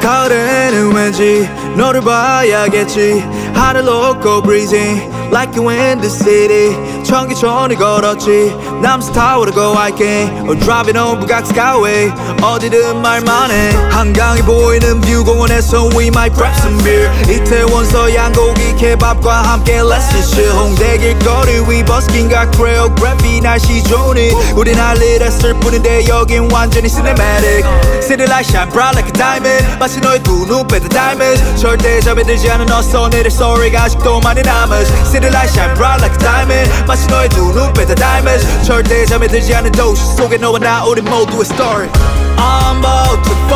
가을에는 왠지 너를 봐야겠지. Hot a local breezy Like you in the city. 청계천을 걸었지 남산타워로 go hiking or driving on 북악 skyway 어디든 말만 해 한강이 보이는 view 공원에서 we might grab some beer 이태원서 양고기 케밥과 함께 let's chill 홍대 길거리 위 버스킹과 choreography 날씨 좋으니 우린 할 일 했을 뿐인데 여긴 완전히 cinematic City light shine bright like a diamond 마치 너의 두 눈빛의 diamonds 절대 잠에 들지 않은 어서 내릴 story가 아직도 많이 남아 City light shine bright like a diamond 마치 너의 두 눈빛의 diamonds 절대 잠에 들지 않은 도시 속에 너와 나 우리 모두의 story. I'm about to